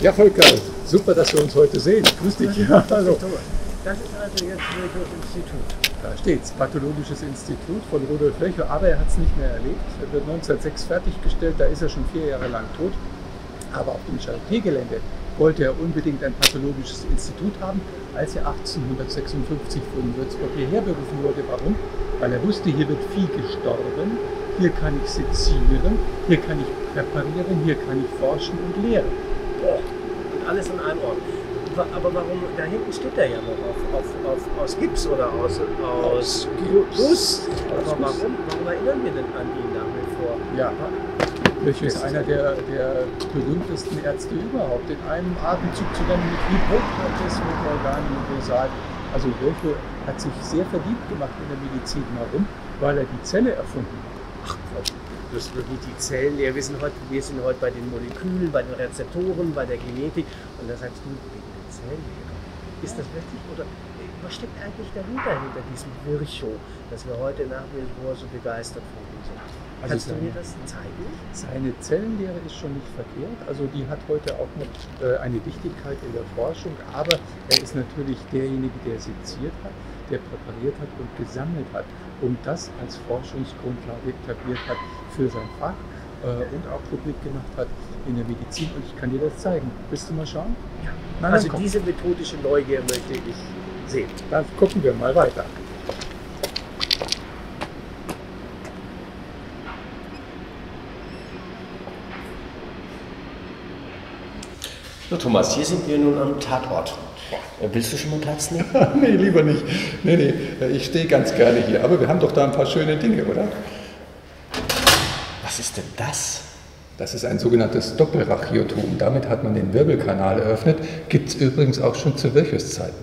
Ja, Volker, super, dass wir uns heute sehen. Grüß dich. Ja, hallo. Das ist also jetzt Virchows Institut. Da steht's, Pathologisches Institut von Rudolf Virchow, aber er hat es nicht mehr erlebt. Er wird 1906 fertiggestellt, da ist er schon vier Jahre lang tot. Aber auf dem Charité-Gelände wollte er unbedingt ein pathologisches Institut haben, als er 1856 von Würzburg hierher berufen wurde. Warum? Weil er wusste, hier wird Vieh gestorben, hier kann ich sezieren, hier kann ich präparieren, hier kann ich forschen und lehren. Alles an einem Ort. Aber warum, da hinten steht er ja noch auf, auf, auf, aus Gips oder aus, aus Gips. Guss. Aus Aber Guss. warum, warum erinnern wir denn an ihn nach wie vor? Ja, Virchow ist einer der, der berühmtesten Ärzte überhaupt. In einem Atemzug zu nennen mit Hippokrates, mit Organen und Rosal. Also Virchow hat sich sehr verliebt gemacht in der Medizin. Warum? Weil er die Zelle erfunden hat. Das wird die Zellen. Wir, sind heute, wir sind heute bei den Molekülen, bei den Rezeptoren, bei der Genetik. Und da sagst du, wegen der Zellenlehre. Ist das wirklich? Oder äh, was steckt eigentlich dahinter, hinter diesem Virchow, dass wir heute nach wie vor so begeistert von ihm sind? Also Kannst du seine- mir das zeigen? Seine Zellenlehre ist schon nicht verkehrt, also die hat heute auch noch äh, eine Wichtigkeit in der Forschung, aber er ist natürlich derjenige, der seziert hat, der präpariert hat und gesammelt hat und das als Forschungsgrundlage etabliert hat für sein Fach äh, und auch publik gemacht hat in der Medizin und ich kann dir das zeigen. Willst du mal schauen? Ja. Na, Also diese methodische Neugier möchte ich sehen. dann gucken wir mal weiter. So Thomas, hier sind wir nun am Tatort. Willst du schon mal Platz nehmen? nee, lieber nicht. Nee, nee, ich stehe ganz gerne hier, aber wir haben doch da ein paar schöne Dinge, oder? Was ist denn das? Das ist ein sogenanntes Doppelrachiotom. Damit hat man den Wirbelkanal eröffnet. Gibt es übrigens auch schon zu Virchow-Zeiten.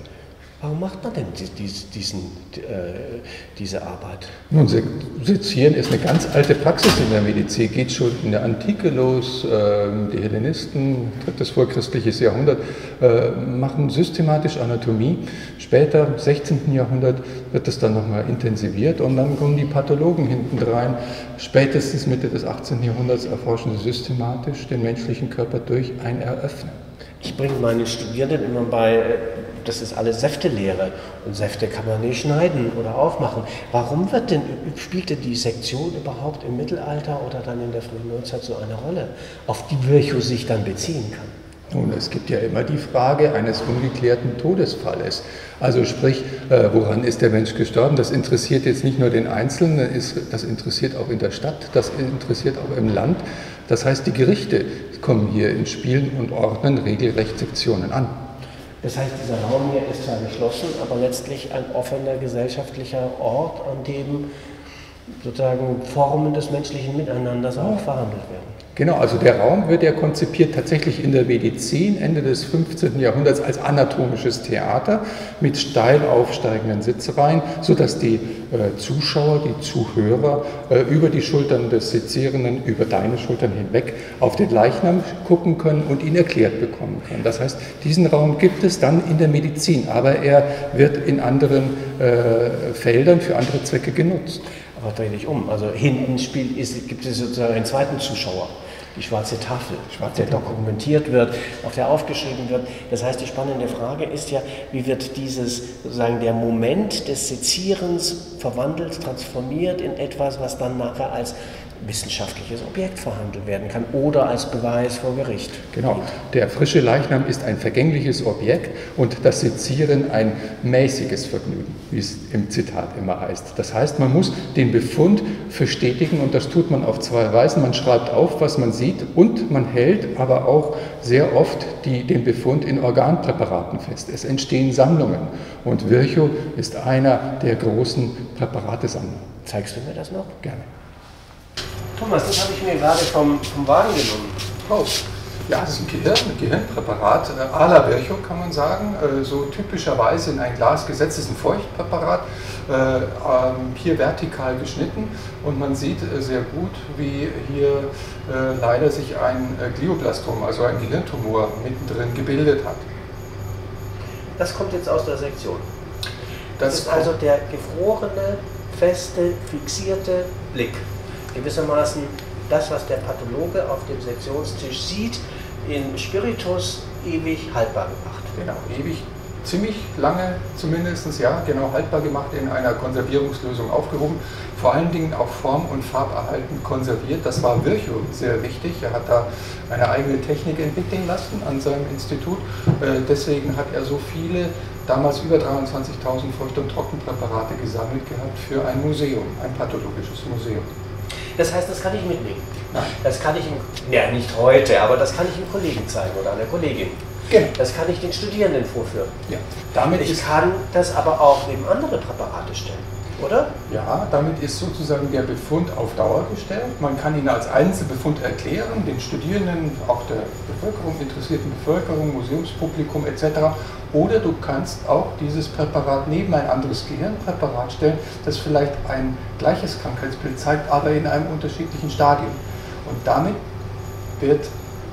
Warum macht man denn die- die- diesen, äh, diese Arbeit? Nun, Se- Sezieren ist eine ganz alte Praxis in der Medizin. Geht schon in der Antike los. Ähm, Die Hellenisten, drittes vorchristliches Jahrhundert, äh, machen systematisch Anatomie. Später, im 16. Jahrhundert, wird das dann nochmal intensiviert und dann kommen die Pathologen hinten rein. Spätestens Mitte des 18. Jahrhunderts erforschen sie systematisch den menschlichen Körper durch ein Eröffnen. Ich bringe meine Studierenden immer bei, äh, das ist alles Säftelehre und Säfte kann man nicht schneiden oder aufmachen. Warum wird denn, spielte die Sektion überhaupt im Mittelalter oder dann in der frühen Neuzeit so eine Rolle, auf die Virchow sich dann beziehen kann? Nun, es gibt ja immer die Frage eines ungeklärten Todesfalles. Also sprich, äh, woran ist der Mensch gestorben? Das interessiert jetzt nicht nur den Einzelnen, das interessiert auch in der Stadt, das interessiert auch im Land. Das heißt, die Gerichte kommen hier ins Spiel und ordnen regelrecht Sektionen an. Das heißt, dieser Raum hier ist zwar geschlossen, aber letztlich ein offener gesellschaftlicher Ort, an dem sozusagen Formen des menschlichen Miteinanders auch verhandelt werden. Genau, also der Raum wird ja konzipiert tatsächlich in der Medizin Ende des 15. Jahrhunderts als anatomisches Theater mit steil aufsteigenden Sitzreihen, sodass die äh, Zuschauer, die Zuhörer äh, über die Schultern des Sezierenden, über deine Schultern hinweg auf den Leichnam gucken können und ihn erklärt bekommen können. Das heißt, diesen Raum gibt es dann in der Medizin, aber er wird in anderen äh, Feldern für andere Zwecke genutzt. Aber dreh dich um. Also hinten spielt, ist, gibt es sozusagen einen zweiten Zuschauer. Die schwarze Tafel, Schwarze auf der dokumentiert wird, auf der aufgeschrieben wird. Das heißt, die spannende Frage ist ja, wie wird dieses, sozusagen der Moment des Sezierens verwandelt, transformiert in etwas, was dann nachher als wissenschaftliches Objekt verhandelt werden kann oder als Beweis vor Gericht. Genau, der frische Leichnam ist ein vergängliches Objekt und das Sezieren ein mäßiges Vergnügen, wie es im Zitat immer heißt. Das heißt, man muss den Befund verstetigen und das tut man auf zwei Weisen. Man schreibt auf, was man sieht und man hält aber auch sehr oft die, den Befund in Organpräparaten fest. Es entstehen Sammlungen und Virchow ist einer der großen Präparatesammler. Zeigst du mir das noch? Gerne. Thomas, das habe ich mir gerade vom, vom Wagen genommen. Oh, ja, das ist ein Gehirn, ein Gehirnpräparat, äh, à la Virchow kann man sagen, äh, so typischerweise in ein Glas gesetzt, ist ein Feuchtpräparat, hier vertikal geschnitten und man sieht äh, sehr gut, wie hier äh, leider sich ein äh, Glioblastom, also ein Gehirntumor mittendrin gebildet hat. Das kommt jetzt aus der Sektion. Das, Das ist also der gefrorene, feste, fixierte Blick. Gewissermaßen das, was der Pathologe auf dem Sektionstisch sieht, in Spiritus ewig haltbar gemacht. Genau, ewig ziemlich lange zumindest, ja, genau haltbar gemacht, in einer Konservierungslösung aufgehoben. Vor allen Dingen auch Form- und Farberhalten konserviert. Das war Virchow sehr wichtig. Er hat da eine eigene Technik entwickeln lassen an seinem Institut. Äh, deswegen hat er so viele, damals über 23.000 Feucht- und Trockenpräparate gesammelt gehabt für ein Museum, ein pathologisches Museum. Das heißt, das kann ich mitnehmen. Das kann ich, im, ja nicht heute, aber das kann ich einem Kollegen zeigen oder einer Kollegin. Genau. Das kann ich den Studierenden vorführen. Ja. Damit ich kann das aber auch neben andere Präparate stellen, oder? Ja, damit ist sozusagen der Befund auf Dauer gestellt. Man kann ihn als Einzelbefund erklären, den Studierenden, auch der Bevölkerung, interessierten Bevölkerung, Museumspublikum etc. Oder du kannst auch dieses Präparat neben ein anderes Gehirnpräparat stellen, das vielleicht ein gleiches Krankheitsbild zeigt, aber in einem unterschiedlichen Stadium. Und damit wird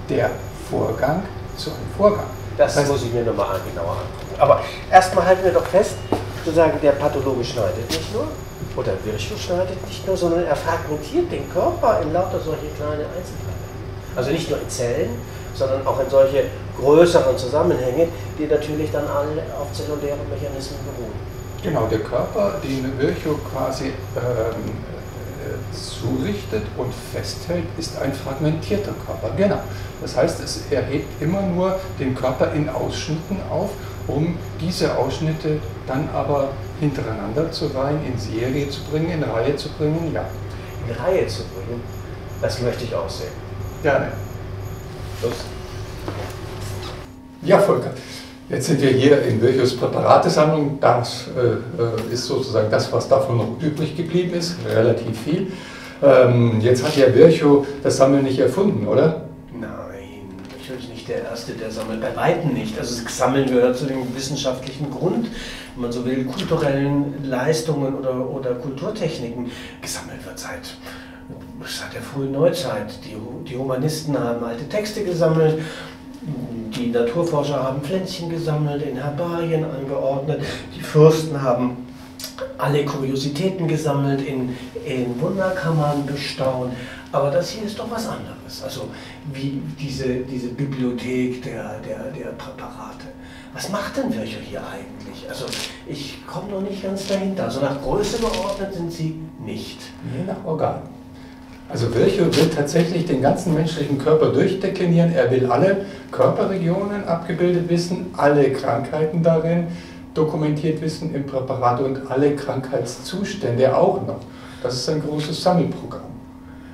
der Vorgang zu einem Vorgang. Das, das muss ich mir nochmal genauer angucken. Aber erstmal halten wir doch fest, sozusagen der Pathologe schneidet nicht nur, oder Virchow schneidet nicht nur, sondern er fragmentiert den Körper in lauter solche kleine Einzelteile. Also nicht nur in Zellen, sondern auch in solche größeren Zusammenhänge, die natürlich dann alle auf zellulären Mechanismen beruhen. Genau, der Körper, den Virchow quasi ähm, zurichtet und festhält, ist ein fragmentierter Körper. Genau. Das heißt, es erhebt immer nur den Körper in Ausschnitten auf, um diese Ausschnitte dann aber hintereinander zu reihen, in Serie zu bringen, in Reihe zu bringen, ja. In Reihe zu bringen, das möchte ich auch sehen. Gerne. Los. Ja, Volker. Jetzt sind wir hier in Virchows Präparatesammlung. Das äh, ist sozusagen das, was davon noch übrig geblieben ist, relativ viel. Ähm, jetzt hat ja Virchow das Sammeln nicht erfunden, oder? Nein, Virchow ist nicht der Erste, der sammelt, bei Weitem nicht. Also das Sammeln gehört zu dem wissenschaftlichen Grund, wenn man so will, kulturellen Leistungen oder, oder Kulturtechniken. Gesammelt wird seit seit der frühen Neuzeit. Die, die Humanisten haben alte Texte gesammelt die Naturforscher haben Pflänzchen gesammelt, in Herbarien angeordnet. Die Fürsten haben alle Kuriositäten gesammelt, in, in Wunderkammern bestaunt. Aber das hier ist doch was anderes. Also wie diese, diese Bibliothek der, der, der Präparate. Was macht denn Virchow hier eigentlich? Also ich komme noch nicht ganz dahinter. Also nach Größe geordnet sind sie nicht. Nee, nach Organen. Also Virchow will tatsächlich den ganzen menschlichen Körper durchdeklinieren. Er will alle Körperregionen abgebildet wissen, alle Krankheiten darin dokumentiert wissen im Präparat und alle Krankheitszustände auch noch. Das ist ein großes Sammelprogramm.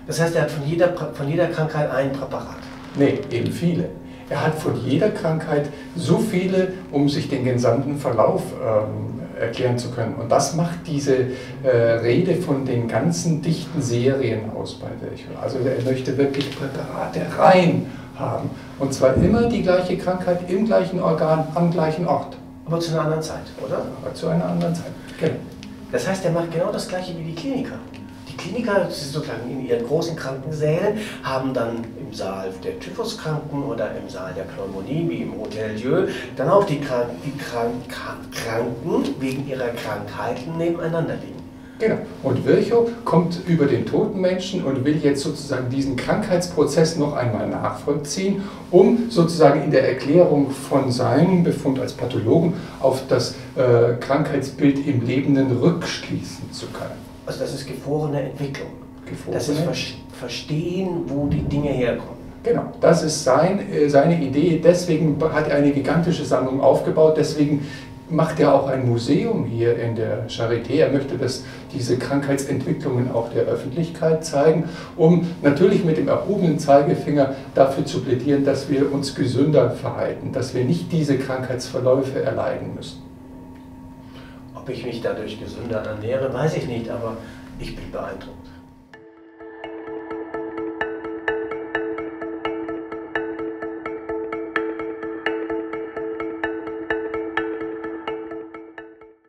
Das heißt, er hat von jeder, von jeder Krankheit ein Präparat? Nee, eben viele. Er hat von jeder Krankheit so viele, um sich den gesamten Verlauf ähm, erklären zu können. Und das macht diese äh, Rede von den ganzen dichten Serien aus bei Virchow. Also er möchte wirklich Präparate rein haben. Und zwar immer die gleiche Krankheit im gleichen Organ am gleichen Ort. Aber zu einer anderen Zeit, oder? Aber zu einer anderen Zeit, genau. Das heißt, er macht genau das gleiche wie die Kliniker. Kliniker sozusagen in ihren großen Krankensälen haben dann im Saal der Typhuskranken oder im Saal der Pneumonie, wie im Hotel Dieu, dann auch die, Krank die Krank Kranken wegen ihrer Krankheiten nebeneinander liegen. Genau. Und Virchow kommt über den toten Menschen und will jetzt sozusagen diesen Krankheitsprozess noch einmal nachvollziehen, um sozusagen in der Erklärung von seinem Befund als Pathologen auf das äh, Krankheitsbild im Lebenden rückschließen zu können. Also das ist gefrorene Entwicklung. Gefrorene? Das ist Verstehen, wo die Dinge herkommen. Genau, das ist sein, äh, seine Idee. Deswegen hat er eine gigantische Sammlung aufgebaut. Deswegen macht er auch ein Museum hier in der Charité. Er möchte das, diese Krankheitsentwicklungen auch der Öffentlichkeit zeigen, um natürlich mit dem erhobenen Zeigefinger dafür zu plädieren, dass wir uns gesünder verhalten, dass wir nicht diese Krankheitsverläufe erleiden müssen. Ob ich mich dadurch gesünder ernähre, weiß ich nicht, aber ich bin beeindruckt.